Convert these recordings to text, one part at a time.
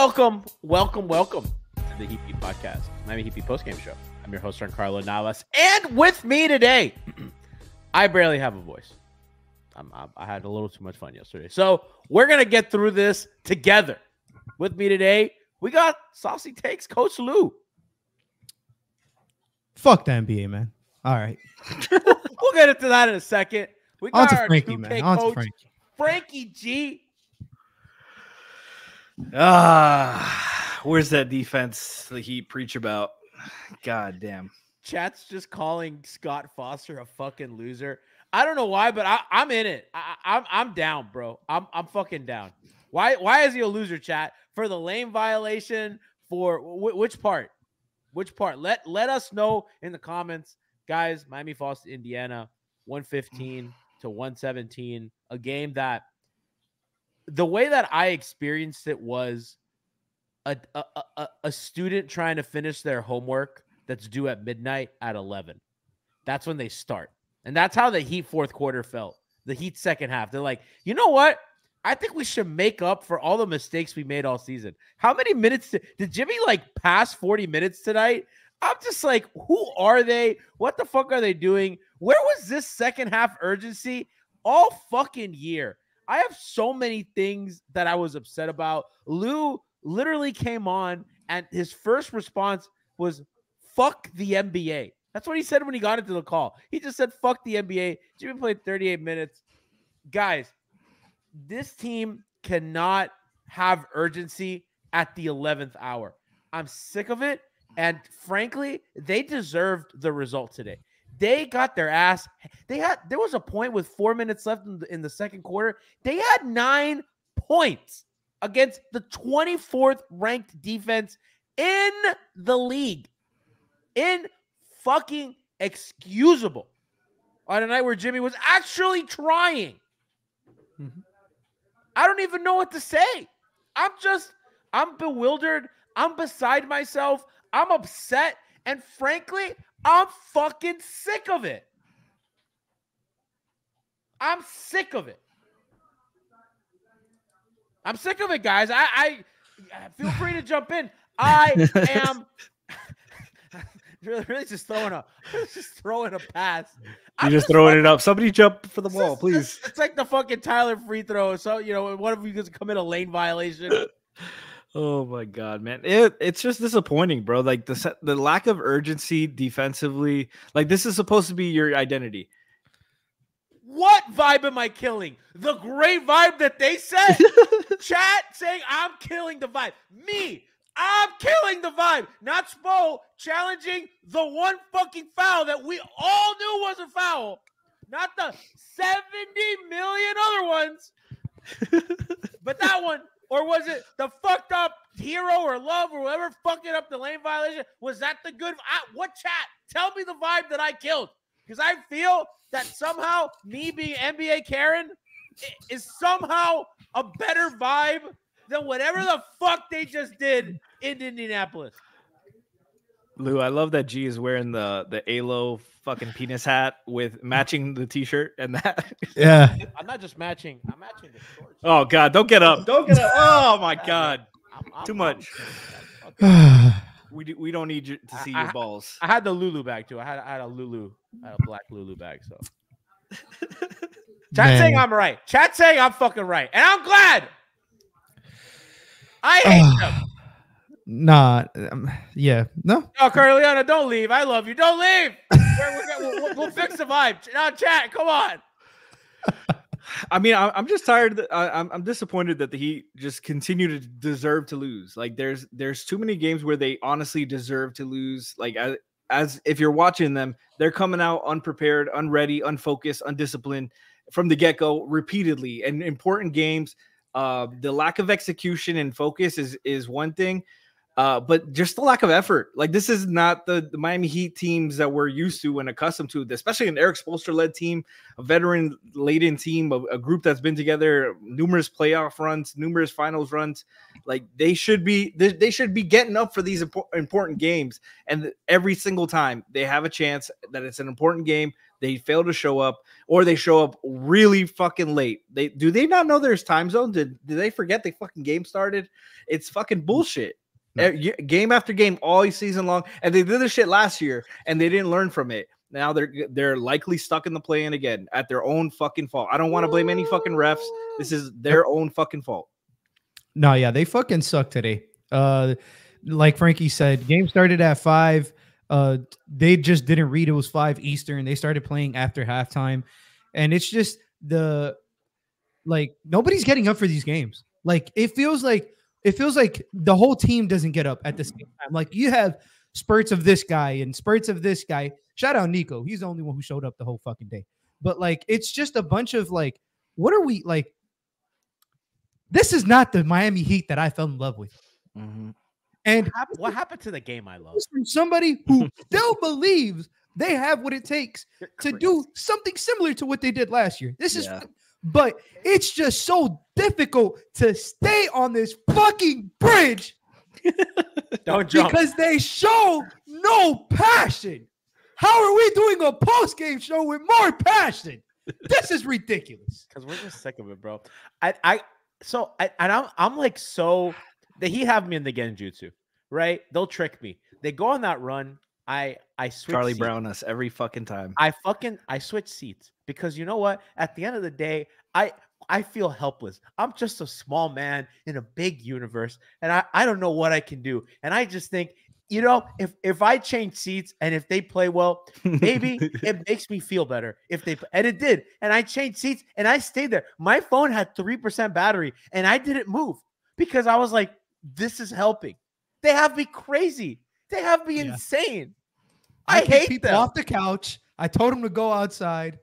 welcome, welcome, welcome to the Beat Podcast, Miami Beat Postgame Show. I'm your host, Carlo Navas, and with me today, I barely have a voice. I'm, I'm, I had a little too much fun yesterday, so we're gonna get through this together. With me today, we got Saucy Takes Coach Lou. Fuck the NBA, man. All right. we'll get into that in a second. We On got to our Frankie, 2K man. On to Frankie. Frankie G. Ah, where's that defense the Heat preach about? God damn. Chat's just calling Scott Foster a fucking loser. I don't know why, but I, I'm in it. I, I'm I'm down, bro. I'm I'm fucking down. Why why is he a loser? Chat for the lane violation for wh- which part? Which part? Let let us know in the comments, guys. Miami Falls, to Indiana, 115 to 117. A game that the way that I experienced it was a a, a, a student trying to finish their homework that's due at midnight at 11. That's when they start. And that's how the Heat fourth quarter felt. The Heat second half. They're like, you know what? I think we should make up for all the mistakes we made all season. How many minutes did, did Jimmy like pass 40 minutes tonight? I'm just like, who are they? What the fuck are they doing? Where was this second half urgency all fucking year? I have so many things that I was upset about. Lou literally came on and his first response was fuck the NBA. That's what he said when he got into the call. He just said fuck the NBA. Jimmy played 38 minutes. Guys, this team cannot have urgency at the 11th hour. I'm sick of it. And frankly, they deserved the result today. They got their ass. They had there was a point with four minutes left in the, in the second quarter. They had nine points against the 24th ranked defense in the league. In fucking excusable on a night where Jimmy was actually trying. Mhm. I don't even know what to say. I'm just, I'm bewildered. I'm beside myself. I'm upset. And frankly, I'm fucking sick of it. I'm sick of it. I'm sick of it, guys. I, I feel free to jump in. I am really, really just throwing a just throwing a pass. You're I'm just throwing fucking- it up. Somebody jump for the ball, just- please. It's, it's like the fucking Tyler free throw. So you know, one of you guys commit a lane violation. Oh my god, man. It, it's just disappointing, bro. Like the the lack of urgency defensively. Like this is supposed to be your identity. What vibe am I killing? The great vibe that they said. Chat saying I'm killing the vibe. Me, I'm killing the vibe. Not Spo challenging the one fucking foul that we all knew was a foul. Not the 70 million other ones. but that one, or was it the fucked up Herro or love or whatever fucking up the lane violation? Was that the good? I, what chat? Tell me the vibe that I killed. Because I feel that somehow me being NBA Karen is somehow a better vibe than whatever the fuck they just did in Indianapolis. Lou, I love that G is wearing the the Alo fucking penis hat with matching the t-shirt and that. Yeah. I'm not just matching. I'm matching the shorts. oh god, don't get up. Don't get up. Oh my god. I'm- I'm- Too much. okay. We do, we don't need you to see I- your balls. I had the Lulu bag too. I had, I had a Lulu, I had a black Lulu bag. So chat saying I'm right. Chat saying I'm fucking right, and I'm glad. I hate them. Nah. Um, yeah. No. No, Carliana, don't leave. I love you. Don't leave. We're, we're, we'll, we'll, we'll fix the vibe. Now, chat, come on. I mean, I- I'm just tired. That, I, I'm I'm disappointed that the Heat just continue to deserve to lose. Like there's there's too many games where they honestly deserve to lose. Like as, as if you're watching them, they're coming out unprepared, unready, unfocused, undisciplined from the get go repeatedly. And important games, uh, the lack of execution and focus is is one thing. Uh, but just the lack of effort. Like this is not the, the Miami Heat teams that we're used to and accustomed to, especially an Erik Spoelstra led team, a veteran laden team, a, a group that's been together numerous playoff runs, numerous finals runs. Like they should be, they, they should be getting up for these impo- important games. And every single time they have a chance that it's an important game, they fail to show up or they show up really fucking late. They do they not know there's time zone? Did did they forget the fucking game started? It's fucking bullshit. No. Game after game, all season long, and they did this shit last year, and they didn't learn from it. Now they're they're likely stuck in the play in again at their own fucking fault. I don't want to blame any fucking refs. This is their own fucking fault. No, yeah, they fucking suck today. Uh, like Frankie said, game started at five. Uh, they just didn't read it was five Eastern. They started playing after halftime, and it's just the like nobody's getting up for these games. Like it feels like it feels like the whole team doesn't get up at the same time. Like you have spurts of this guy and spurts of this guy. Shout out Nico. He's the only one who showed up the whole fucking day. But like it's just a bunch of like, what are we like? This is not the Miami Heat that I fell in love with. Mm-hmm. And What happened, what happened to the game I love? from somebody who still believes they have what it takes to do something similar to what they did last year. This is, Yeah. But it's just so difficult to stay on this fucking bridge Don't jump. because they show no passion. How are we doing a post game show with more passion? This is ridiculous. because we're just sick of it, bro. I, I, so I, and I'm, I'm like so. The he have me in the Genjutsu, right? They'll trick me. They go on that run. I, I switch. Charlie seats. Brown us every fucking time. I fucking, I switch seats because you know what? At the end of the day, I, I feel helpless. I'm just a small man in a big universe, and I, I don't know what I can do. And I just think, you know, if if I change seats and if they play well, maybe it makes me feel better if they and it did and i changed seats and i stayed there my phone had 3% battery and i didn't move because i was like this is helping they have me crazy they have me Yeah. insane i, kicked hate people them off the couch. I told him to go outside.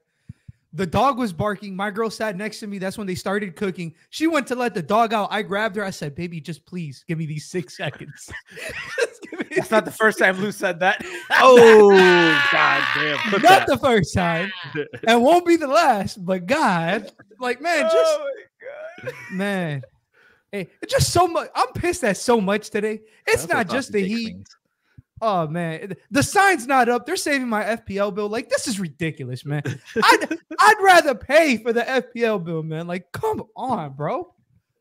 The dog was barking. My girl sat next to me. That's when they started cooking. She went to let the dog out. I grabbed her. I said, "Baby, just please give me these six seconds." Just give me that's not the first time lou said that oh god damn! Clip not that. the first time, and won't be the last. But God, like man, oh just Oh my God. man, hey, it's just so much. I'm pissed at so much today. It's That's not just the Heat. means. Oh man, the sign's not up. They're saving my FPL bill. Like this is ridiculous, man. I'd I'd rather pay for the FPL bill, man. Like, come on, bro.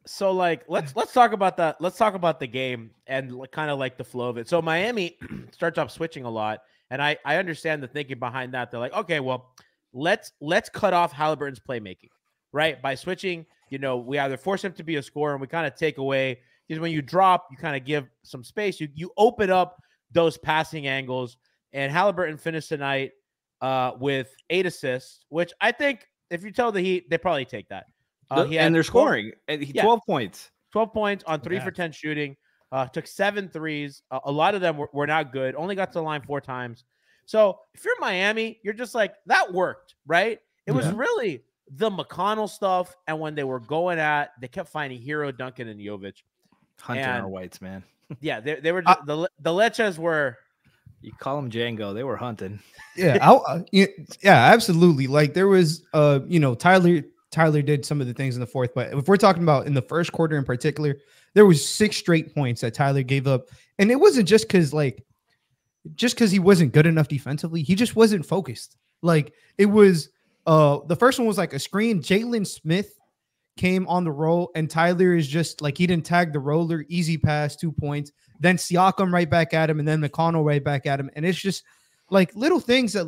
so like let's let's talk about that let's talk about the game and kind of like the flow of it so miami starts off switching a lot and i i understand the thinking behind that they're like okay well let's let's cut off halliburton's playmaking right by switching you know we either force him to be a scorer and we kind of take away because when you drop you kind of give some space you you open up those passing angles and halliburton finished tonight uh with eight assists which i think if you tell the heat they probably take that uh, The- he had and they're scoring. And he- Yeah. 12 points. 12 points on three for 10 shooting. Uh, took seven threes. Uh, a lot of them were, were not good. Only got to the line four times. So if you're Miami, you're just like, that worked, right? It was Yeah. really the McConnell stuff. And when they were going at, they kept finding Herro, Duncan, and Jovic. Hunting And- our whites, man. Yeah, they, they were I- the the Leches were You call them Django. They were hunting. Yeah, I, uh, yeah, yeah, absolutely. Like there was, uh, you know, Tyler. Tyler did some of the things in the fourth, but if we're talking about in the first quarter in particular, there was six straight points that Tyler gave up, and it wasn't just because like, just because he wasn't good enough defensively, he just wasn't focused. Like it was, uh, the first one was like a screen. Jalen Smith came on the roll, and Tyler is just like he didn't tag the roller, easy pass, two points. Then Siakam right back at him, and then McConnell right back at him, and it's just like little things that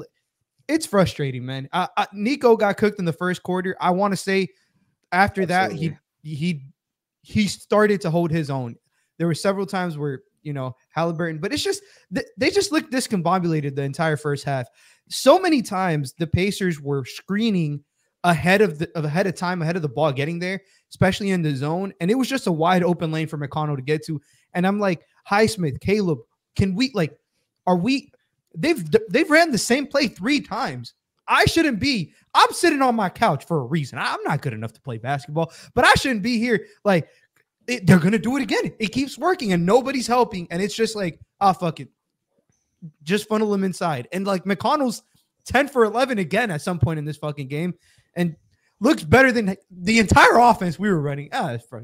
it's frustrating, man. Uh, uh, Nico got cooked in the first quarter. I want to say after that he he he started to hold his own. There were several times where you know Halliburton, but it's just they just looked discombobulated the entire first half. So many times the Pacers were screening ahead of the ahead of time, ahead of the ball getting there, especially in the zone, and it was just a wide open lane for McConnell to get to. And I'm like, Highsmith, Caleb, can we like, are we? They've they've ran the same play three times. I shouldn't be. I'm sitting on my couch for a reason. I'm not good enough to play basketball, but I shouldn't be here. Like it, they're gonna do it again. It keeps working, and nobody's helping. And it's just like, ah, fuck it. Just funnel them inside. And like McConnell's 10 for 11 again at some point in this fucking game, and looks better than the entire offense we were running. Ah, it's fr-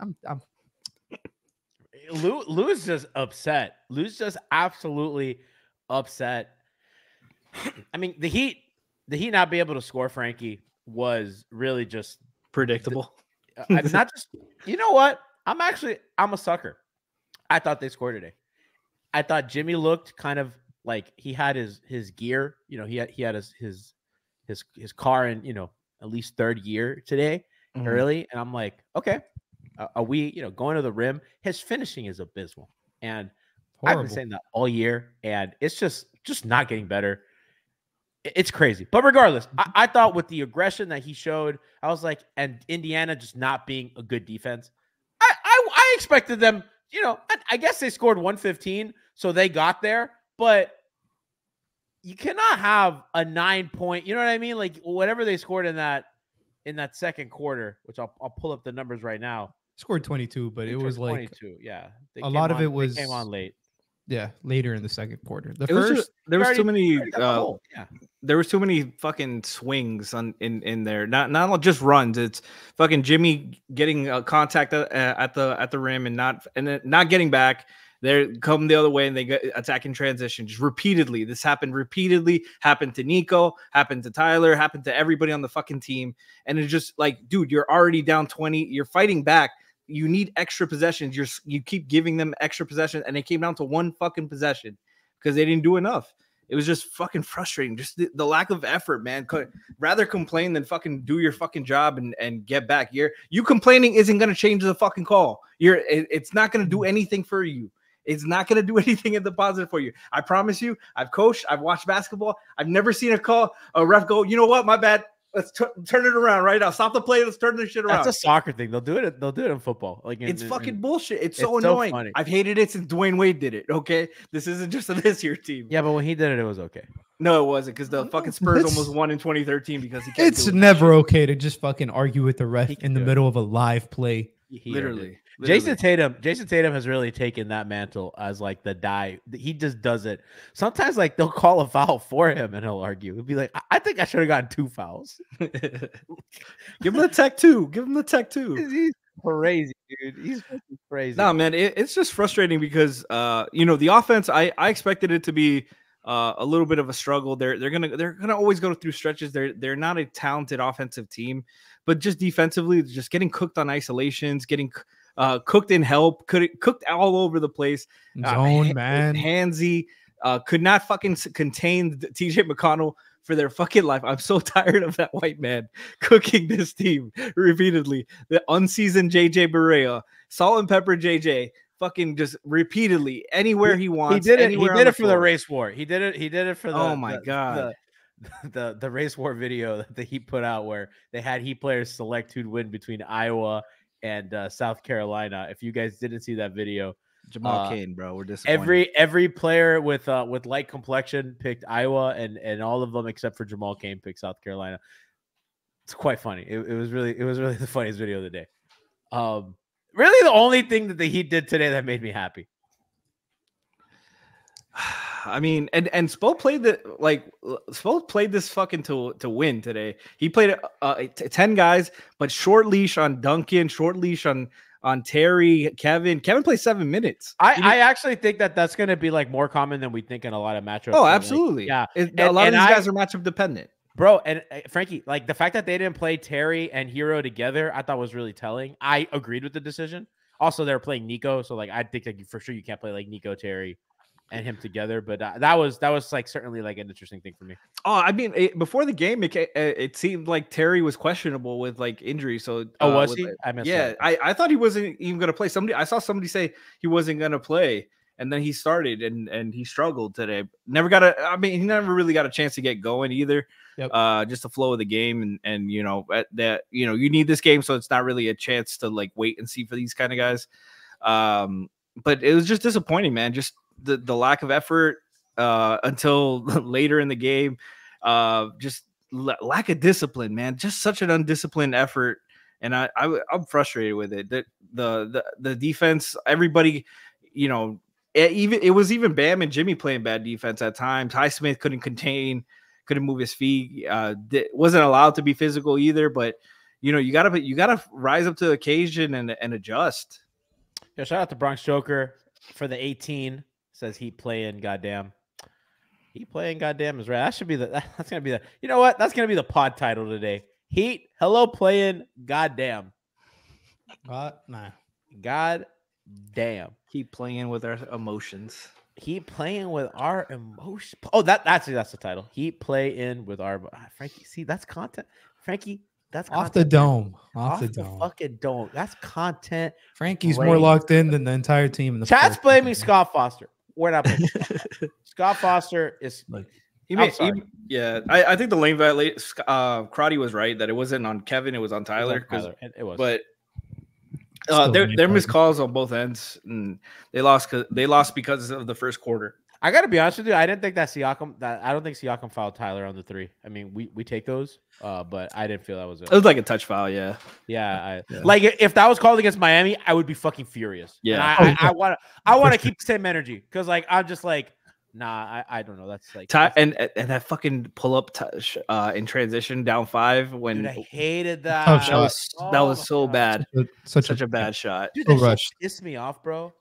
I'm, I'm, Lou, Lou's just upset. Lou's just absolutely upset. I mean, the Heat, the Heat not be able to score Frankie was really just Predictable. uh, I- not just you know what i'm actually i'm a sucker i thought they scored today i thought jimmy looked kind of like he had his his gear you know he had he had his his his, his car and you know at least third year today Mhm. early and i'm like okay uh, are we you know going to the rim. His finishing is abysmal and i've been saying that all year and it's just just not getting better. It's crazy but regardless I, I thought with the aggression that he showed i was like and indiana just not being a good defense? I i, I expected them you know I, I guess they scored 115 so they got there but you cannot have a nine point you know what i mean like whatever they scored in that in that second quarter which i'll, I'll pull up the numbers right now Scored 22, but it turned was like 22 yeah They a came lot of it was- came on late yeah later in the second quarter. The It was first just, there was already- too many Already got the uh, yeah there was too many fucking swings on in in there. Not not just runs. It's fucking Jimmy getting uh, contact at, uh, at the at the rim and not and then not getting back. They're come the other way and they get attacking transition just repeatedly. This happened repeatedly. Happened to Nico. Happened to Tyler. Happened to everybody on the fucking team. And it's just like, dude, you're already down twenty. You're fighting back. You need extra possessions. You're you keep giving them extra possession, and it came down to one fucking possession because they didn't do enough. It was just fucking frustrating. Just the, the lack of effort, man. Co- rather complain than fucking do your fucking job and, and get back. You're you complaining isn't gonna change the fucking call. You're it- it's not gonna do mm. anything for you. It's not gonna do anything in the positive for you. I promise you. I've coached. I've watched basketball. I've never seen a call a ref go. You know what? My bad. Let's tu- turn it around right now. Stop the play. Let's turn this shit around. That's a soccer thing. They'll do it. They'll do it in football. Like in- It's in- fucking in- bullshit. It's it's so so annoying. funny. I've hated it since Dwyane Wade did it. Okay, this isn't just a this year team. yeah, but when he did it, it was okay. No, it wasn't because the fucking Spurs It's- almost won in 2013 because he kept it's doing never shit. okay to just fucking argue with the ref in the do it. middle of a live play. He- it. literally. Jason. Tatum, Jason Tatum has really taken that mantle as like the die. He just does it. Sometimes like they'll call a foul for him and he'll argue. He'll be like, I, I think I should have gotten two fouls. Give him the tech two. Give him the tech two. He's crazy, dude. He's crazy. No, man, it, it's just frustrating because uh, you know, the offense. I I expected it to be uh, a little bit of a struggle. They're they're gonna they're gonna always go through stretches. They're they're not a talented offensive team, but just defensively, just getting cooked on isolations, getting uh, cooked in help, could cooked all over the place. Uh, Zone, Ha- man. Hansy uh, could not fucking contain the- TJ McConnell for their fucking life. I'm so tired of that white man cooking this team repeatedly. The unseasoned JJ Barea, salt and pepper JJ, fucking just repeatedly anywhere he wants. he did it. He did it for the race war. He did it. He did it for the. Oh my the- God. The, the the race war video that he put out where they had Heat players select who'd win between Iowa and uh, South Carolina. If you guys didn't see that video, Jamal uh, Cain, bro. We're disappointed. every every player with uh with light complexion picked Iowa and and all of them except for Jamal Cain picked South Carolina. It's quite funny. It, it was really it was really the funniest video of the day. Um really the only thing that the Heat did today that made me happy. I mean, and and Spo played the like Spo played this fucking to to win today. He played uh, t- ten guys, but short leash on Duncan, short leash on on Terry, Kevin. Kevin played seven minutes. I, I actually think that that's going to be like more common than we think in a lot of matchups. oh, Like, absolutely. yeah, It- a lot of these I- guys are matchup dependent. Bro. And uh, Frankie, like the fact that they didn't play Terry and Herro together, I thought was really telling. I agreed with the decision. Also, they're playing Nico, so like I think like for sure you can't play like Nico Terry and him together. But uh, that was that was like certainly like an interesting thing for me. Oh, I mean, it, before the game, it, ca- uh, it seemed like Terry was questionable with like injury. So, Oh, uh, was with, he? I missed yeah, that. I, I thought he wasn't even going to play. Somebody, I saw somebody say he wasn't going to play, and then he started and and he struggled today. Never got a. I mean, he never really got a chance to get going either. Yep. Uh, just the flow of the game, and and you know at that you know you need this game, so it's not really a chance to like wait and see for these kind of guys. Um, but it was just disappointing, man. Just the the lack of effort uh until later in the game uh just la- lack of discipline man just such an undisciplined effort and i, I i'm frustrated with it the, the the the defense everybody you know it even it was even bam and jimmy playing bad defense at times Highsmith couldn't contain couldn't move his feet uh di- wasn't allowed to be physical either but you know you gotta you gotta rise up to the occasion and and adjust Yeah, shout out to Bronx Joker for the 18. Says he playing. Goddamn. He playing goddamn is right. That should be the that's gonna be the you know what? That's gonna be the pod title today. Heat, hello playing goddamn. Uh, nah. God damn. Keep playing with our emotions. Heat playing with our emotion. Oh, that that's that's the title. He play in with our ah, Frankie. See, that's content. Frankie, that's Off the dome. Off, Off the the dome. fucking dome. That's content. Frankie's Great. more locked in than the entire team in the Chat's fourth. blaming Scott Foster. We're not blaming Scott Foster is like He I'm made, he- yeah, I, I think the lane violate. Uh, Crotty was right that it wasn't on Kevin, it was on Tyler. It, it was. But uh, Still there lane there missed calls on both ends, and they lost. They lost because of the first quarter. I gotta be honest with you. I didn't think that Siakam. That I don't think Siakam fouled Tyler on the three. I mean, we we take those, uh, but I didn't feel that was it. It was like a touch foul. Yeah, Yeah, I, Yeah. like if that was called against Miami, I would be fucking furious. Yeah. I, Oh, I. I want to, I want to keep the same energy because, like, I'm just like, nah, I, I don't know. That's like, Ty- that's- and and that fucking pull up touch uh, in transition down five when dude, I hated that. That shot. was that Oh was so God. bad, Such, such, such a bad shot. Dude, So that shit pissed me off, bro.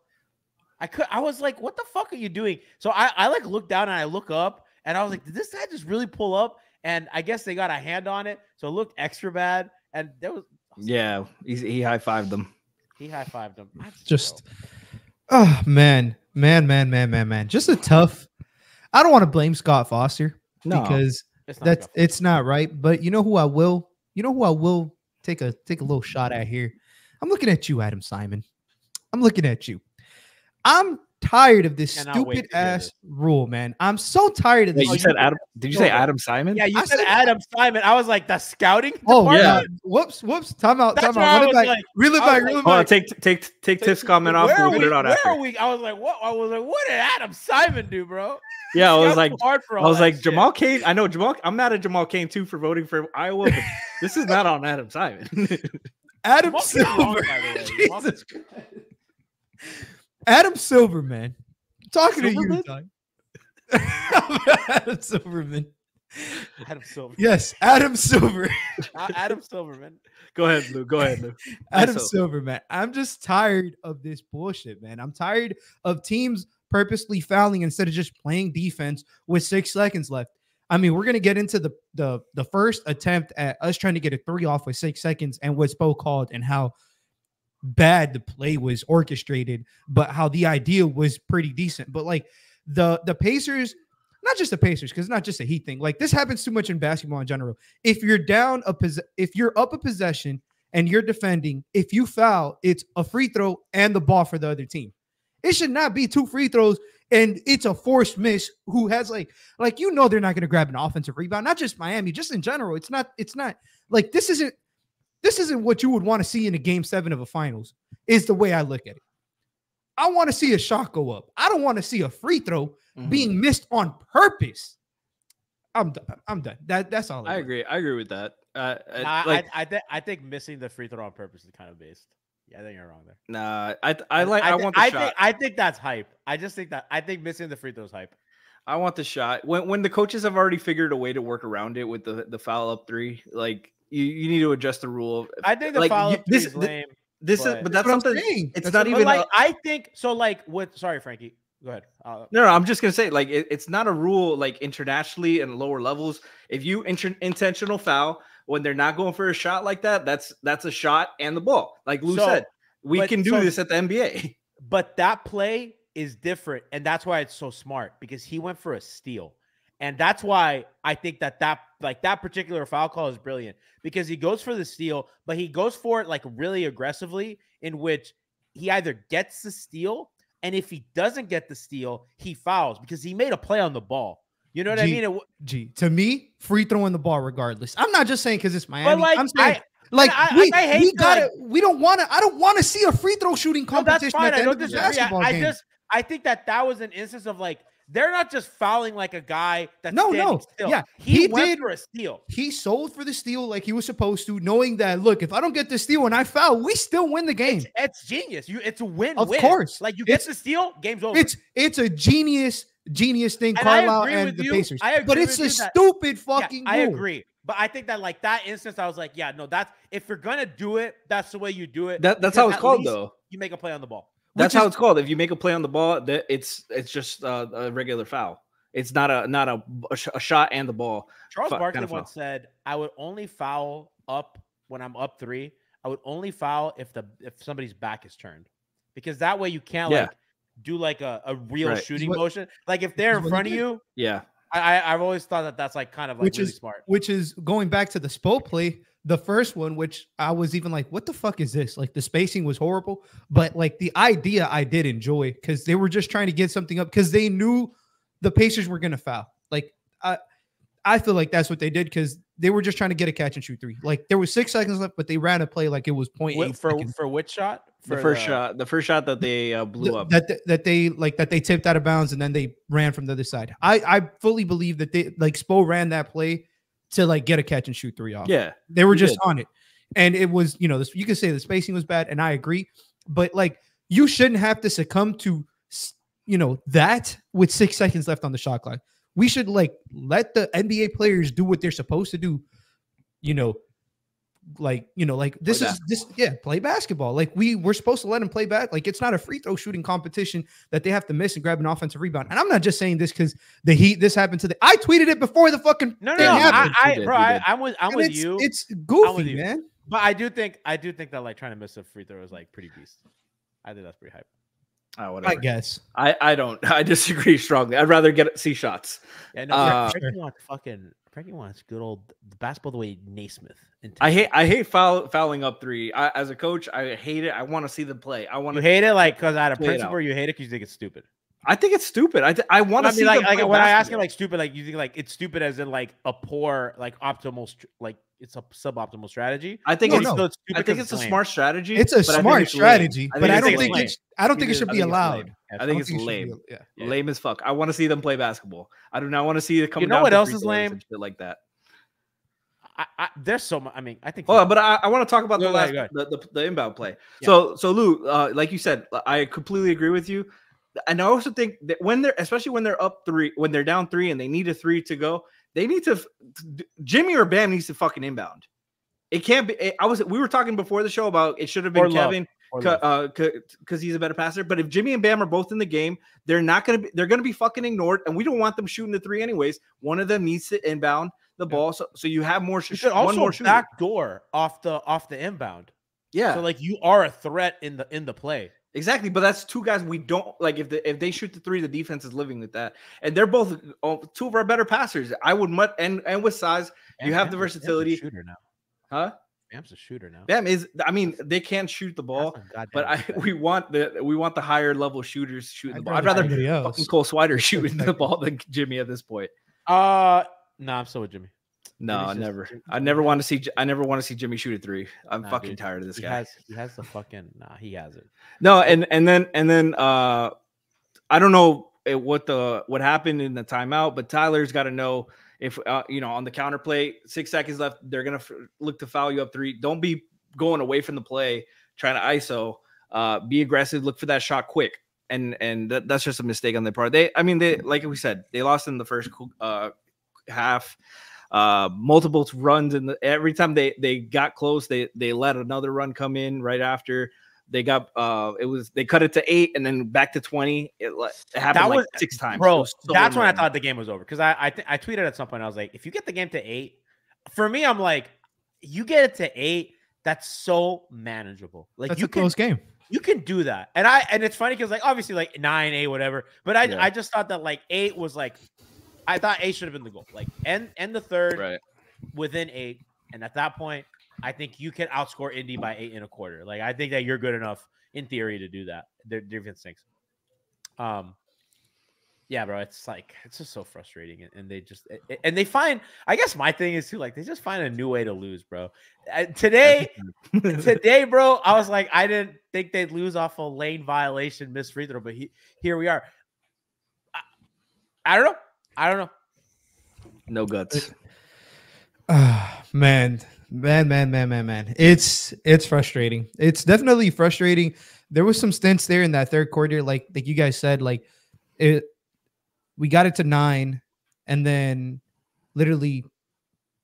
I could, I was like, what the fuck are you doing? So I, I like look down and I look up and I was like, did this guy just really pull up? And I guess they got a hand on it, so it looked extra bad. And there was, Yeah, he he high fived them. he high fived them. I Just, oh man, man, man, man, man, man. Just a tough. I don't want to blame Scott Foster because it's that's it's not right. But you know who I will. You know who I will take a take a little shot at here. I'm looking at you, Adam Simon. I'm looking at you. I'm tired of this Cannot stupid ass this. rule, man. I'm so tired of Wait, this. you said Adam? Did you say Adam Simon? Yeah, you I said said- Adam Simon. I was like, the scouting. Oh department? yeah. Whoops, whoops. Time out. That's Time why I out. Run it was back. like- reel it I was back. like, Reel it back. take take take Tiff's comment off. Where We'll are get we? it on Where after. are we? I was like, what? I was like, what did Adam Simon do, bro? Yeah, I was like, go hard for I was like shit. Jamal Cain. I know Jamal. I'm mad at Jamal Cain too for voting for Iowa. But this is not on Adam Simon. Adam Jamal Cain's wrong, by the way. Jesus Christ. Adam Silverman. Talking to you, Adam Silverman. Adam Silver. Yes, Adam Silver. Adam Silverman. Go ahead, Lou. Go ahead, Lou. Adam so- Silverman. I'm just tired of this bullshit, man. I'm tired of teams purposely fouling instead of just playing defense with six seconds left. I mean, we're gonna get into the the the first attempt at us trying to get a three off with six seconds and what's Bo called and how bad the play was orchestrated, but how the idea was pretty decent. But like the the Pacers, not just the Pacers, because it's not just a Heat thing. Like this happens too much in basketball in general. If you're down a pos- if you're up a possession and you're defending, if you foul, it's a free throw and the ball for the other team. It should not be two free throws and it's a forced miss who has like like you know they're not going to grab an offensive rebound, not just Miami, just in general. It's not it's not like this isn't this isn't what you would want to see in a game 7 of a finals. Is the way I look at it. I want to see a shot go up. I don't want to see a free throw Mhm. being missed on purpose. I'm done. I'm done. That that's all. I got. agree. I agree with that. Uh, uh, like, I, I, think I think missing the free throw on purpose is kind of based. Yeah, I think you're wrong there. nah. I I like. I, thi- want the I shot. Think, I think that's hype. I just think that I think missing the free throw is hype. I want the shot. When when the coaches have already figured a way to work around it with the the foul up three, like you, you need to adjust the rule. I think the Like, foul up this- is lame. This is, but- but That's that's what I'm something. saying. It's That's not what- even. like a- I think so. Like with sorry, Frankie. Go ahead. Uh, No, no, I'm just gonna say, like, it- it's not a rule like internationally and lower levels. If you inter- intentional foul when they're not going for a shot like that, that's that's a shot and the ball. Like Lou So, said, we but- can do so- this at the NBA. but that play is different, and that's why it's so smart because he went for a steal, and that's why I think that that like that particular foul call is brilliant because he goes for the steal, but he goes for it like really aggressively, in which he either gets the steal, and if he doesn't get the steal, he fouls because he made a play on the ball. You know what I mean? It, G to me, free throwing the ball regardless. I'm not just saying because it's Miami. like, I'm saying I- like I- we, I hate we got it. we don't want to. I don't want to see a free throw shooting No, that's fine. at the I end don't of disagree. I, I just I think that that was an instance of like they're not just fouling like a guy that's No, standing no. still. Yeah, he, he went did- for a steal. he sold for the steal like he was supposed to, knowing that look, if I don't get the steal and I foul, we still win the game. It's, it's genius. You it's a win. Of course. like you get It's- the steal, game's over. It's it's a genius genius thing, And I Carlisle agree and with the you. Pacers. I agree but agree it's a with you that- stupid Yeah, fucking. I rule. agree, but I think that like that instance, I was like, yeah, no, that's if you're gonna do it, that's the way you do it. That, that's how it's called, least though. You make a play on the ball. That's Which how is- it's called. If you make a play on the ball, that it's it's just uh, a regular foul. It's not a not a, a, sh- a shot and the ball. Charles Fuck, Barkley kinda once said, "I would only foul up when I'm up three. I would only foul if the if somebody's back is turned, because that way you can't Yeah. like do like a, a real Right. shooting what- motion. Like if they're in front of you, Yeah, I, I I've always thought that that's like kind of like Which really is- smart. which is going back to the Spo play, the first one, which I was even like, what the fuck is this? Like the spacing was horrible, but like the idea I did enjoy because they were just trying to get something up because they knew the Pacers were gonna foul. Like I I feel like that's what they did because they were just trying to get a catch and shoot three. Like there was six seconds left, but they ran a play like it was point Wh- eight for seconds. for which shot? the For first shot, the first shot that they uh, blew Th- up. that that they like that they tipped out of bounds and then they ran from the other side. I I fully believe that they like Spo ran that play to like get a catch and shoot three off. yeah, They were just did. on it. And it was, you know, this you could say the spacing was bad, and I agree, but like you shouldn't have to succumb to you know that with six seconds left on the shot clock. We should like let the NBA players do what they're supposed to do, you know, like you know, like this Play is this yeah, play basketball. Like we we're supposed to let them play back. Like it's not a free throw shooting competition that they have to miss and grab an offensive rebound. And I'm not just saying this because the Heat this happened to the I tweeted it before the fucking No, no, thing no. happened. I, I did, bro I, i'm with I'm And with it's, you. It's goofy, you. man. But I do think I do think that like trying to miss a free throw is like pretty beast. I think that's pretty hype. Ah, I guess. I, I don't. I disagree strongly. I'd rather get see shots. Yeah, no, Uh, Frankie wants fucking Frankie wants good old the basketball the way Naismith. I hate I hate foul, fouling up three. I, as a coach, I hate it. I want to see them play. I want to. hate it like because out of principle, you hate it because you think it's stupid. I think it's stupid. I th- I want I to mean, see like, like play when I ask you basketball. like stupid, like you think like it's stupid as in like a poor, like optimal, str- like it's a suboptimal strategy. I think No, it's no. Still, stupid I think 'cause it's a smart strategy. It's a but I think smart it's lame. strategy, I but I don't think it's I don't think it It should be I think it's allowed. I I think it's think it should lame. Yeah. Yeah. Lame as fuck. I want to see them play basketball. I do not want to see it come. know down what to else is lame? and shit like that. I, I, there's so much. I mean, I think. Hold on, but I, I want to talk about Go the last the, the, the inbound play. Yeah. So so Lou, uh, like you said, I completely agree with you. And I also think that when they're especially when they're up three, when they're down three and they need a three to go, they need to Jimmy or Bam needs to fucking inbound. It can't be. I was we were talking before the show about it should have been Love. Kevin because uh, he's a better passer. But if Jimmy and Bam are both in the game, they're not gonna be. They're gonna be fucking ignored, and we don't want them shooting the three anyways. One of them needs to inbound the ball, so so you have more. you sh- should one also more back door off the off the inbound. Yeah, So like you are a threat in the in the play. Exactly. But that's two guys we don't like. If the, if they shoot the three, the defense is living with that, and they're both oh, two of our better passers. I would much and and with size, You have the Bam's a versatility. shooter now. huh? Bam's a shooter now. Bam is. I mean, they can't shoot the ball. That's a goddamn But I we want the we want the higher level shooters shooting the I'd ball. I'd rather else. fucking Cole Swider shooting the ball than Jimmy at this point. uh no, I'm still with Jimmy. No, I never. I never want to see. I never want to see Jimmy shoot a three. I'm Nah, fucking dude. tired of this He guy. has he has the fucking nah, he has it. No, and and then and then uh I don't know what the what happened in the timeout, but Tyler's got to know if uh, you know on the counter play, six seconds left, they're gonna f- look to foul you up three. Don't be going away from the play, trying to ISO. Uh, be aggressive. Look for that shot quick. And and that, that's just a mistake on their part. They, I mean, they like we said, they lost in the first uh half. Uh, multiple runs and every time they they got close, they they let another run come in right after they got uh it was they cut it to eight and then back to 20 it, it happened That like was- six times Bro, so that's when I thought the game was over because I I, th- I tweeted at some point I was like, if you get the game to eight, for me I'm like, you get it to eight, that's so manageable. Like That's you a can close game. you can do that, and I and it's funny because like obviously like nine eight whatever, but I Yeah. I just thought that like eight was like, I thought eight should have been the goal, like end end the third right within eight, and at that point I think you can outscore Indy by eight and a quarter. Like I think that you're good enough in theory to do that. Their defense stinks. Um, yeah, bro, it's like it's just so frustrating, and, and they just a- a- and they find. I guess my thing is too like they just find a new way to lose, bro. Uh, today, today, bro, I was like, I didn't think they'd lose off a lane violation, missed free throw, but he, here we are. I, I don't know. I don't know. no guts Ah, man, man, man, man, man, man. It's it's frustrating. It's definitely frustrating. There was some stints there in that third quarter, like like you guys said, like it. We got it to nine, and then literally,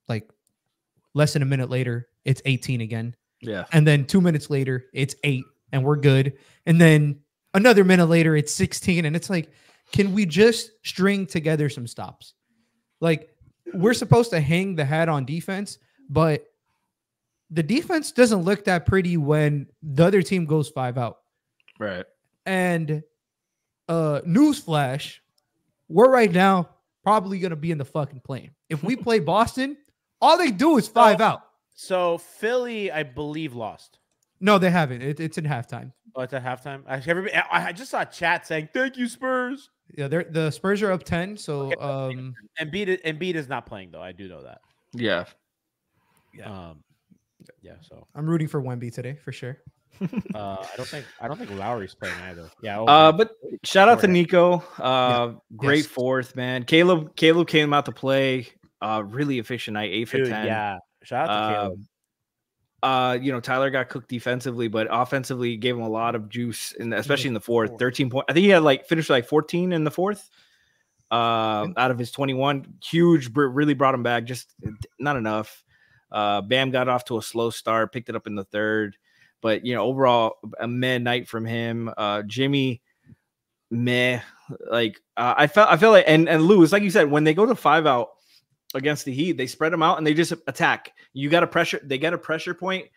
like less than a minute later, it's eighteen again, yeah and then two minutes later, it's eight, and we're good. And then another minute later, it's sixteen, and it's like, can we just string together some stops? Like we're supposed to hang the hat on defense, but the defense doesn't look that pretty when the other team goes five out. Right. And uh newsflash, we're right now probably gonna be in the fucking plane. If we play Boston, all they do is five Oh. out. So Philly, I believe, lost. No, they haven't. It, it's in halftime. Oh, it's at halftime. I, everybody, I I just saw chat saying "Thank you, Spurs." Yeah, they're the Spurs are up 10. So um Embiid, Embiid is not playing though. I do know that. Yeah. Yeah. Um, yeah. So I'm rooting for Wemby today for sure. uh, I don't think I don't think Lowry's playing either. Yeah. oh, Uh, but shout out to Nico. Uh, great Yes. fourth man. Caleb. Caleb came out to play. Uh, really efficient night. Eight for Dude, ten. yeah. Shout out to Caleb. Uh, you know, Tyler got cooked defensively, but offensively gave him a lot of juice, and especially in the fourth. 13 point. I think he had like finished like 14 in the fourth. Uh, out of his 21, huge, really brought him back. Just uh, not enough. Uh, Bam got off to a slow start, picked it up in the third, but you know, overall, a meh night from him. Uh, Jimmy, meh. Like uh, I felt, I feel like, and and Lewis, like you said, when they go to five out against the Heat, they spread them out and they just attack. You got a pressure. They get a pressure point,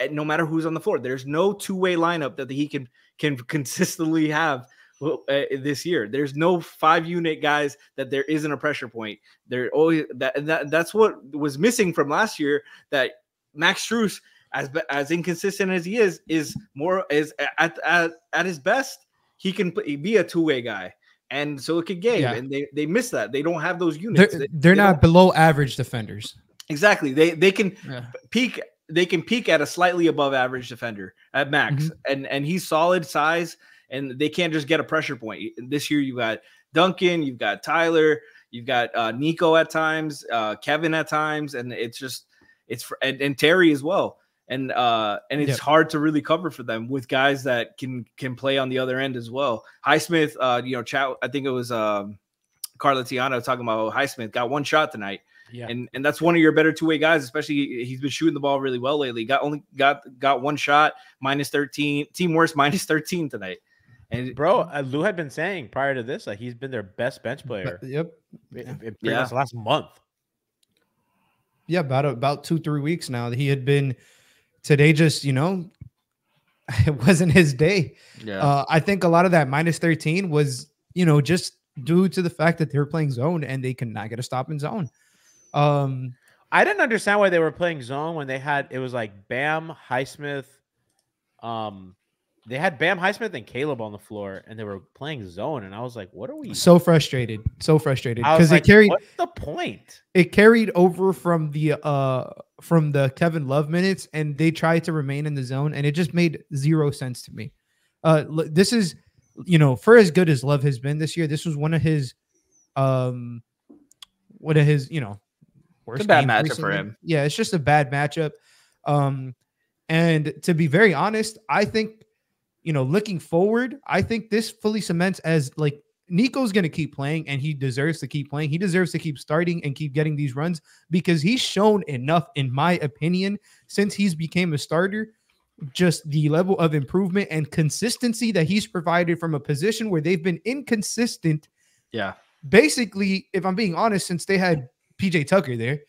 at no matter who's on the floor. There's no two way lineup that the Heat can can consistently have uh, this year. There's no five unit guys that there isn't a pressure point. There always that, that that's what was missing from last year. That Max Strus, as as inconsistent as he is, is more is at at, at his best. He can be a two way guy. And so it could game, Yeah. and they, they miss that. They don't have those They're, units. They- they're they not below average defenders. exactly. They they can Yeah. peak they can peak at a slightly above average defender at max Mm-hmm. and and he's solid size and they can't just get a pressure point this year you got duncan you've got tyler you've got uh nico at times uh kevin at times and it's just it's and, and terry as well and uh and it's Yep. hard to really cover for them with guys that can can play on the other end as well highsmith uh you know chat i think it was um Carla Tiano talking about Highsmith got one shot tonight Yeah. and and that's one of your better two way guys. Especially he's been shooting the ball really well lately. Got only got got one shot, minus thirteen. Team worst minus thirteen tonight. And Bro, uh, Lou had been saying prior to this, like he's been their best bench player Yep. in, in Yeah. last month. Yeah, about about two three weeks now. He had been today. Just you know, it wasn't his day. yeah, Uh, I think a lot of that minus thirteen was you know just due to the fact that they were playing zone and they could not get a stop in zone. Um, I didn't understand why they were playing zone when they had it was like Bam, Highsmith, um, they had Bam, Highsmith, and Caleb on the floor, and they were playing zone, and I was like, "What are we?" so frustrated, so frustrated because like, it carried What's the point? it carried over from the uh from the Kevin Love minutes, and they tried to remain in the zone, and it just made zero sense to me. Uh, this is you know for as good as Love has been this year, this was one of his um one of his you know worst bad games matchup for him. Yeah, it's just a bad matchup. Um, and to be very honest, I think you know looking forward, I think this fully cements as like Nico's going to keep playing and he deserves to keep playing. He deserves to keep starting and keep getting these runs because he's shown enough, in my opinion, since he's became a starter. Just the level of improvement and consistency that he's provided from a position where they've been inconsistent. yeah, Basically, if I'm being honest, since they had PJ Tucker there.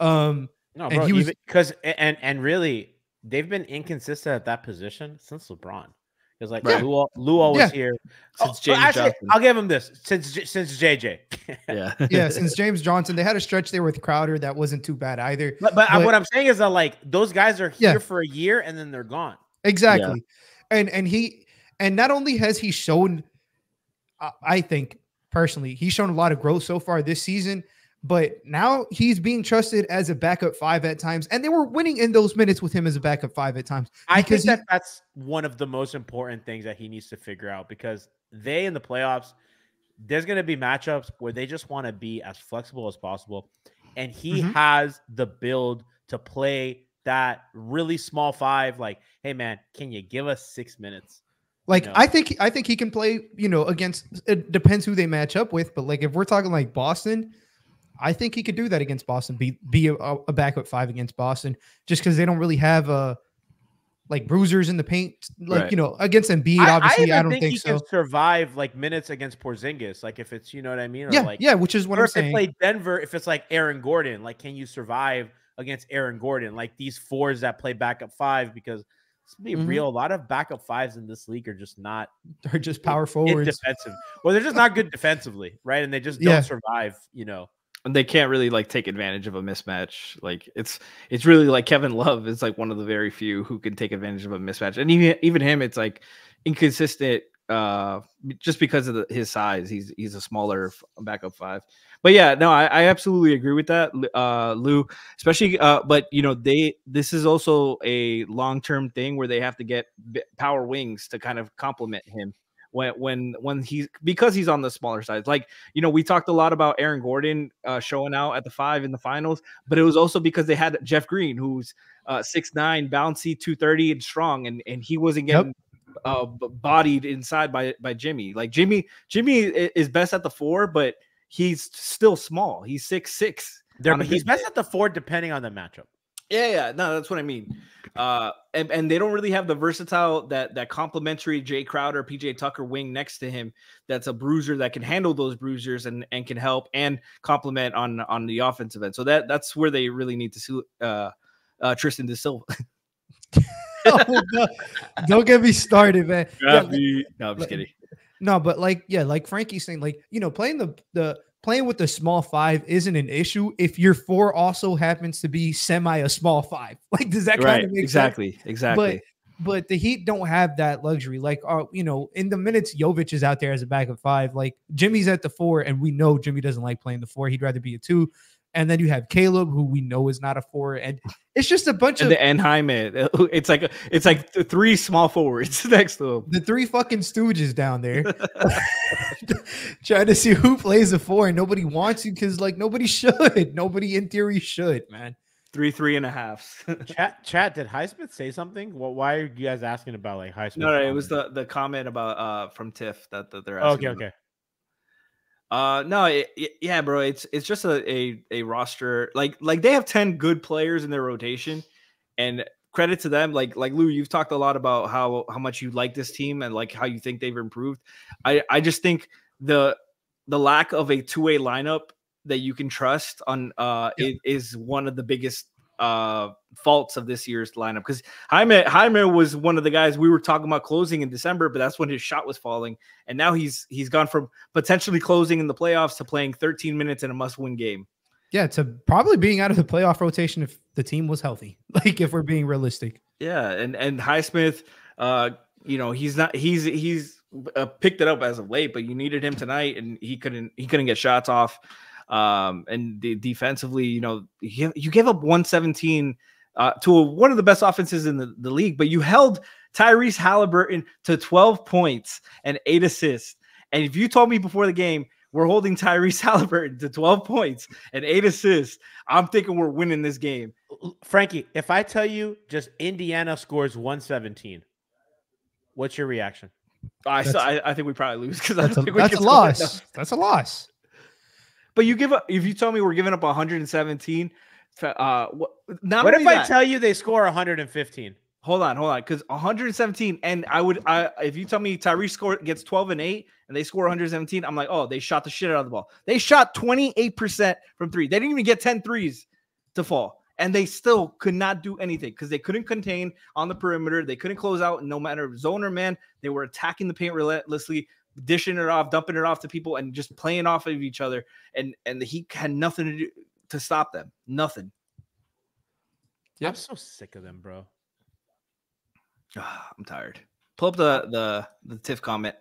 Um, No, And bro, he was- because and and really they've been inconsistent at that position since LeBron. Because like Right. Lou, al- Lou always Yeah. here. Oh, since Oh, James actually, Johnson. I'll give him this since since JJ. yeah, yeah, since James Johnson, they had a stretch there with Crowder that wasn't too bad either. But, but, uh, But- what I'm saying is that like those guys are here Yeah. for a year and then they're gone. Exactly. And and he and not only has he shown I- I think personally, he's shown a lot of growth so far this season, but now he's being trusted as a backup five at times. And they were winning in those minutes with him as a backup five at times. I think he- that that's one of the most important things that he needs to figure out because they in the playoffs, there's going to be matchups where they just want to be as flexible as possible, and he Mhm. has the build to play that really small five. Like, hey man, can you give us six minutes? Like know? I think I think he can play, you know, against it depends who they match up with, but like if we're talking like Boston, I think he could do that against Boston. Be be a, a backup five against Boston, just because they don't really have a like bruisers in the paint, like Right. you know, against Embiid. I, I Obviously, even I, don't think, think, he so. can survive like minutes against Porzingis. Like if it's you know what I mean, or Yeah, like yeah, which is what or I'm if they saying. play Denver, if it's like Aaron Gordon, like can you survive against Aaron Gordon? Like these fours that play backup five, because let's be Mhm. real, a lot of backup fives in this league are just not They're just power forwards. defensive. Well, they're just not good defensively, right? And they just don't Yeah. survive, you know. And they can't really like take advantage of a mismatch. Like it's it's really like Kevin Love is like one of the very few who can take advantage of a mismatch, and even even him, it's like inconsistent. Uh, just because of the, his size, he's he's a smaller backup five. But yeah, no, I, I absolutely agree with that, uh, Lou. Especially, uh, but you know, they this is also a long term thing where they have to get power wings to kind of complement him when when when he's because he's on the smaller side. Like you know, we talked a lot about Aaron Gordon uh, showing out at the five in the finals, but it was also because they had Jeff Green, who's uh, six nine, bouncy, two thirty, and strong, and and he wasn't Yep. getting uh, bodied inside by by Jimmy. Like Jimmy, Jimmy is best at the four, but he's still small. He's six six. They're, he's best at the four depending on the matchup. Yeah, yeah, no, that's what I mean. Uh, and, and they don't really have the versatile that that complementary Jae Crowder, PJ Tucker wing next to him. That's a bruiser that can handle those bruisers and and can help and complement on on the offensive end. So that that's where they really need to see uh, uh, Tristan De Silva. Oh, God. Don't get me started, man. Yeah, like- no, I'm just kidding. No, but like yeah, like Frankie's saying, like you know, playing the the playing with a small five isn't an issue if your four also happens to be semi a small five. Like, does that kind Right, of make sense? exactly, exactly. But but the Heat don't have that luxury. Like, uh, you know, in the minutes Jovic is out there as a back of five, like Jimmy's at the four, and we know Jimmy doesn't like playing the four. He'd rather be a two. And then you have Caleb, who we know is not a four, and it's just a bunch and of the Enheim, it's like it's like th- three small forwards next to him. the three fucking stooges down there trying to see who plays a four, and nobody wants you because like nobody should. Nobody in theory should, man. Three, three and a half. Chat, chat. Did Highsmith say something? Well, why are you guys asking about like Highsmith? no, no, it was the the comment about uh from Tiff that, that they're Oh, asking. okay, about. okay. Uh no, it, it- yeah, bro. It's it's just a, a a roster like like they have ten good players in their rotation, and credit to them. Like like Lou, you've talked a lot about how how much you like this team and like how you think they've improved. I I just think the the lack of a two way lineup that you can trust on uh Yeah. i- is one of the biggest uh faults of this year's lineup because Jaime Jaime was one of the guys we were talking about closing in December, but that's when his shot was falling, and now he's he's gone from potentially closing in the playoffs to playing 13 minutes in a must-win game. Yeah, to probably being out of the playoff rotation if the team was healthy. Like if we're being realistic. Yeah, and and Highsmith, uh, you know, he's not he's he's uh, picked it up as of late, but you needed him tonight, and he couldn't he couldn't get shots off. Um, and the, defensively, you know, you, you gave up 117 uh, to a, one of the best offenses in the, the league, but you held Tyrese Halliburton to 12 points and eight assists. And if you told me before the game we're holding Tyrese Halliburton to 12 points and eight assists, I'm thinking we're winning this game. Frankie, if I tell you just Indiana scores 117, what's your reaction? I, so, I I think we probably lose because I That's don't a, think we that's a can score enough. loss. That's a loss. But you give up if you tell me we're giving up 117. Uh, what, not what if I tell you they score 115? Hold on, hold on, because 117, and I would, I if you tell me Tyrese score gets 12 and 8, and they score 117, I'm like, oh, they shot the shit out of the ball. They shot 28% from three. They didn't even get 10 threes to fall, and they still could not do anything because they couldn't contain on the perimeter. They couldn't close out, no matter zone or man. They were attacking the paint relentlessly, dishing it off, dumping it off to people, and just playing off of each other. And and the Heat had nothing to do to stop them. Nothing. Yep. I'm so sick of them, bro. Ah, I'm tired. Pull up the the the Tiff comment.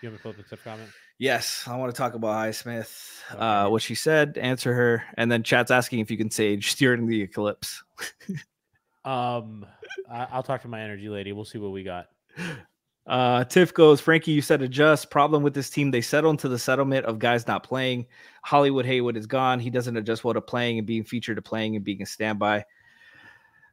You want me to pull up the tip comment? Yes, I want to talk about Highsmith. Uh, Okay. what she said, answer her, and then chat's asking if you can sage during the eclipse. Um, I, I'll talk to my energy lady. We'll see what we got. Uh, Tiff goes, Frankie, you said adjust. Problem with this team, they settle into the settlement of guys not playing. Hollywood Haywood is gone. He doesn't adjust well to playing and being featured to playing and being a standby.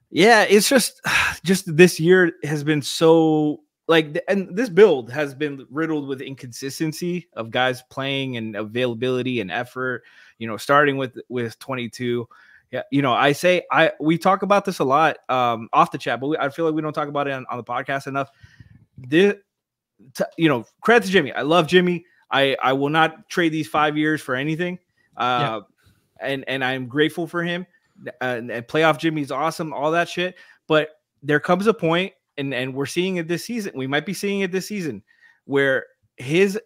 Yeah, it's just, just this year has been so like, and this build has been riddled with inconsistency of guys playing and availability and effort. You know, starting with with 22, Yeah, you know, I say I we talk about this a lot um off the chat, but we, I feel like we don't talk about it on, on the podcast enough. This, t- you know, credit to Jimmy. I love Jimmy. I I will not trade these five years for anything. Uh, and and I'm grateful for him. Uh, and, and playoff Jimmy's awesome, all that shit. But there comes a point, and and we're seeing it this season. We might be seeing it this season, where his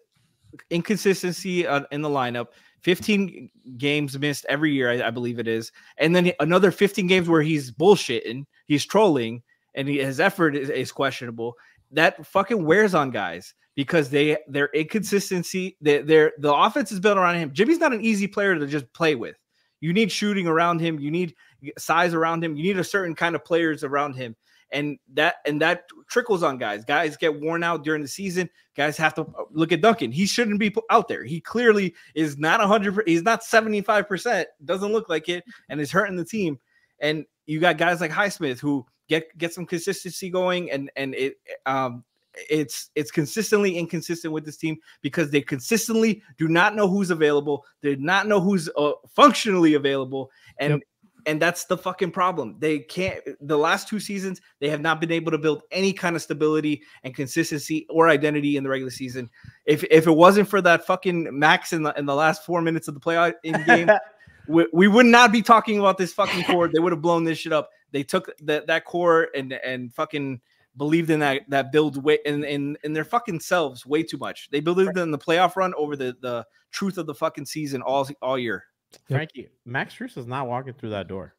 inconsistency uh, in the lineup 15 games missed every year, I, I, believe it is, and then another 15 games where he's bullshitting, he's trolling, and he, his effort is, is, questionable. That fucking wears on guys because they their inconsistency, they, their the offense is built around him. Jimmy's not an easy player to just play with. You need shooting around him. You need size around him. You need a certain kind of players around him and that and that trickles on guys. Guys get worn out during the season. Guys have to uh, look at Duncan. He shouldn't be out there. He clearly is not 100 he's not 75%, doesn't look like it and is hurting the team. And you got guys like Highsmith who get get some consistency going and and it um it's it's consistently inconsistent with this team because they consistently do not know who's available. They do not know who's uh, functionally available, and yep and that's the fucking problem. They can't. The last two seasons, they have not been able to build any kind of stability and consistency or identity in the regular season. If if it wasn't for that fucking max in the in the last four minutes of the playoff in game, we, we would not be talking about this fucking core. They would have blown this shit up. They took that that core and and fucking believed in that that build way in, in in their fucking selves way too much. They believed in the playoff run over the the truth of the fucking season all all year. Frankie, Max Strus is not walking through that door.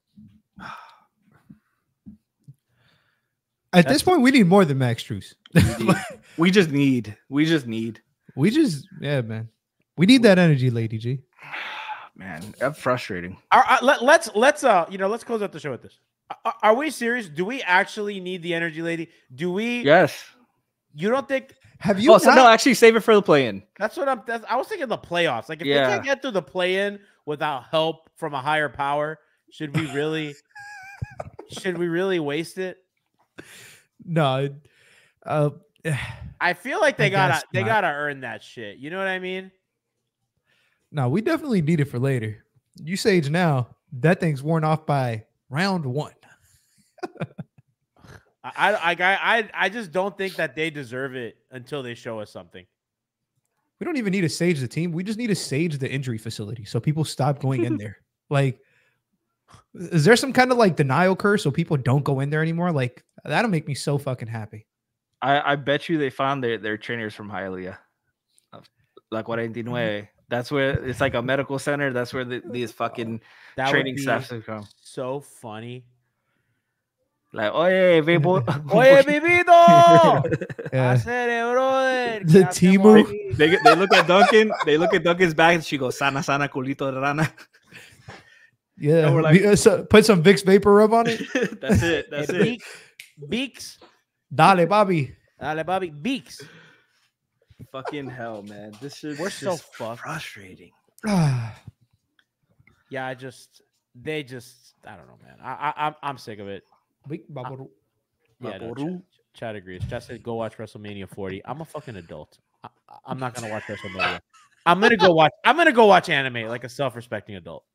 At That's this point, we need more than Max Strus. we just need. We just need. We just, yeah, man. We need that energy, Lady G. Man, that's frustrating. Are, uh, let, let's let's uh you know let's close out the show with this. Are, are we serious? Do we actually need the energy, lady? Do we? Yes. You don't think have you? Oh, so no, actually, save it for the play-in. That's what I'm. That's, I was thinking the playoffs. Like if yeah. they can't get through the play-in without help from a higher power, should we really? should we really waste it? No. Uh, I feel like they I gotta they gotta earn that shit. You know what I mean? No, we definitely need it for later. You sage now. That thing's worn off by round one. I, I, I, I just don't think that they deserve it until they show us something. We don't even need to sage the team. We just need to sage the injury facility so people stop going in there. Like, is there some kind of like denial curse so people don't go in there anymore? Like, that'll make me so fucking happy. I, I bet you they found their, their trainers from Hialeah, like 49. Mm-hmm. That's where it's like a medical center. That's where the, these fucking that training staff come. So funny like, oye, vivo, oye, vivito, yeah. brother. The Timu. They, they look at Duncan. They look at Duncan's back, and she goes, "Sana, sana, culito de rana." Yeah, we're like, uh, so, put some Vicks VapoRub on it. that's it. That's it. Beaks. Beaks. Dale, Bobby. Dale, Bobby. Beaks. Fucking hell, man. This is we're so fucked. frustrating. yeah, I just they just I don't know, man. I, I I'm I'm sick of it. Big Babaru. Yeah, no, Chad, Chad agrees. Chad said, "Go watch WrestleMania 40." I'm a fucking adult. I, am not gonna watch WrestleMania. I'm gonna go watch. I'm gonna go watch anime like a self-respecting adult.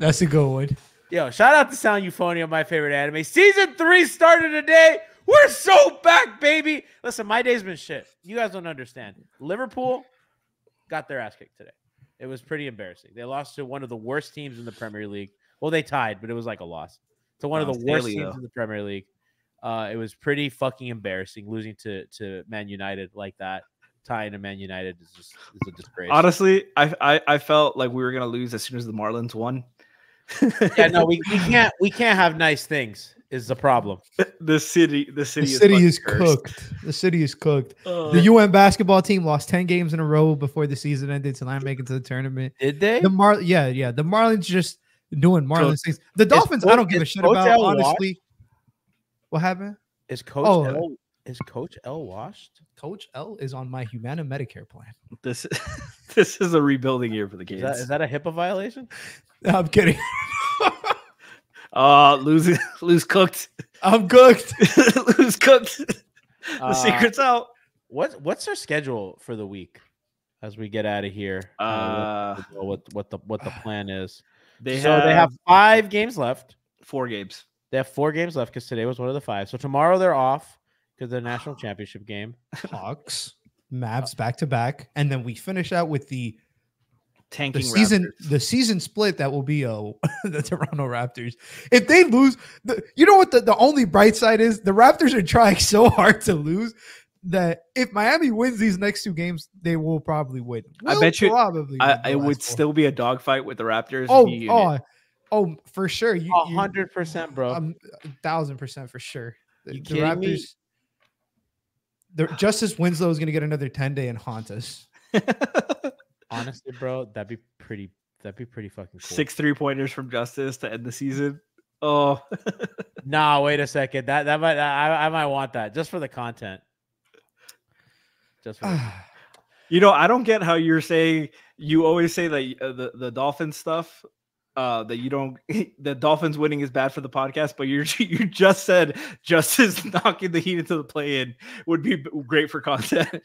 That's a good one. Yo, shout out to Sound! Euphonium, my favorite anime. Season three started today. We're so back, baby. Listen, my day's been shit. You guys don't understand. Liverpool got their ass kicked today. It was pretty embarrassing. They lost to one of the worst teams in the Premier League. Well, they tied, but it was like a loss to one of the worst teams though. in the Premier League. Uh, it was pretty fucking embarrassing losing to to Man United like that. Tying to Man United is just is a disgrace. Honestly, I, I I felt like we were gonna lose as soon as the Marlins won. yeah, no, we, we can't we can't have nice things. Is the problem? The city, the city, the city is, is cooked. The city is cooked. Uh, the UN basketball team lost ten games in a row before the season ended to not make it to the tournament. Did they? The Mar, yeah, yeah. The Marlins just doing Marlins things. The Dolphins, I don't give a shit Coach about. L honestly, what happened? Is Coach oh, L is Coach L washed? Coach L is on my Humana Medicare plan. This this is a rebuilding year for the kids. Is that, is that a HIPAA violation? I'm kidding. uh lose lose cooked. I'm cooked. lose cooked. The uh, secret's out. What what's our schedule for the week as we get out of here? Uh, what, what what the what the plan is? They so have, they have five games left. four games. They have four games left because today was one of the five. So tomorrow they're off because the national championship game. Hawks, Mavs back to back, and then we finish out with the Tanking the season Raptors. the season split that will be uh the Toronto Raptors. If they lose, the, you know what the, the only bright side is? The Raptors are trying so hard to lose that if Miami wins these next two games, they will probably win. I bet you- probably I, win the it would four. still be a dogfight with the Raptors. Oh, oh, oh, for sure. You, hundred percent, bro. um, a thousand percent for sure. The, You the kidding me? Raptors. The Justice Winslow is going to get another ten day and haunt us. Honestly, bro, that'd be pretty. That'd be pretty fucking cool. Six three pointers from Justice to end the season. Oh, Nah, wait a second. That that might I, I might want that just for the content. Just for the- you know, I don't get how you're saying. You always say that uh, the the Dolphins stuff. Uh, that you don't. The Dolphins winning is bad for the podcast, but you you just said Justice knocking the Heat into the play in would be great for content. No,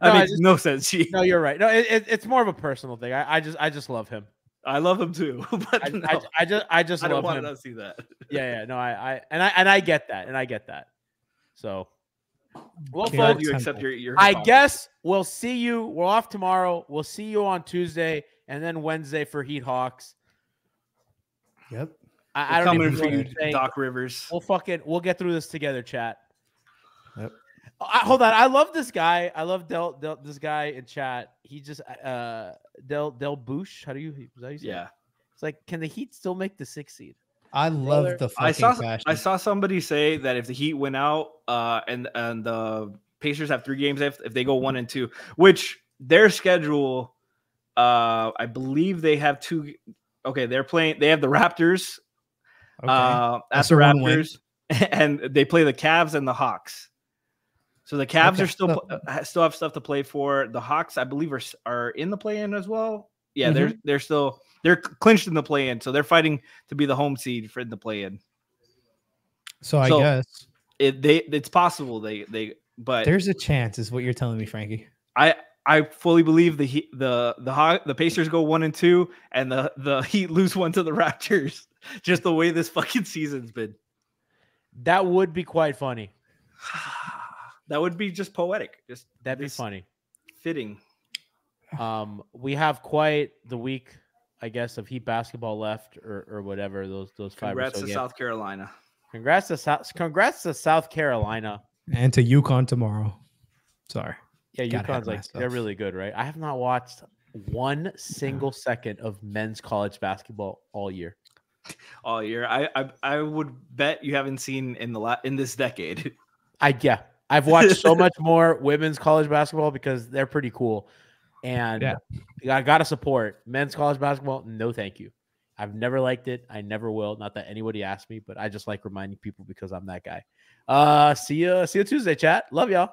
That I makes just- no sense. G. no, you're right. No, it, it, it's more of a personal thing. I, I just I just love him. I love him too, but I, no, I, I just I just I don't want him. to see that. Yeah, yeah. No, I, I and I and I get that, and I get that. So, well, Okay, Glad folks, you Temple. accept your your. I guess we'll see you. We're off tomorrow. We'll see you on Tuesday and then Wednesday for Heat Hawks. Yep. I, I We're don't coming for you, what. Doc Rivers. We'll fucking we'll get through this together, chat. Yep. I, hold on, I love this guy. I love Del, Del this guy in chat. He just uh Del Del Boosh. How do you? Is that you say? Yeah, It's like, can the Heat still make the six seed? I love Brother, the fucking I saw fashion. I saw somebody say that if the Heat went out, uh, and and the Pacers have three games if if they go one and two, which their schedule, uh, I believe they have two. Okay, they're playing. They have the Raptors. Okay. Uh, at the a one win. Raptors, and they play the Cavs and the Hawks. So the Cavs Okay, are still uh, still have stuff to play for. The Hawks, I believe, are are in the play in as well. Yeah, they're Mm-hmm. they're still they're clinched in the play in, so they're fighting to be the home seed for the play in. so I so- guess It they it's possible they they but there's a chance, is what you're telling me, Frankie. I I fully believe the Heat, the the Haw- the Pacers go one and two, and the the Heat lose one to the Raptors. Just the way this fucking season's been. That would be quite funny. that would be just poetic, just That'd be funny. fitting. Um, we have quite the week, I guess, of Heat basketball left, or or whatever those those five. or Congrats so to games. South Carolina. Congrats to South. Congrats to South Carolina. And to UConn tomorrow. Sorry. Yeah, Gotta UConn's like they're really good, right? I have not watched one single second of men's college basketball all year. all year. I, I I would bet you haven't seen in the la- in this decade. I yeah, I've watched so much more women's college basketball because they're pretty cool, and Yeah. I gotta support men's college basketball. No, thank you. I've never liked it. I never will. Not that anybody asked me, but I just like reminding people because I'm that guy. Uh, see you. See you Tuesday, chat. Love y'all.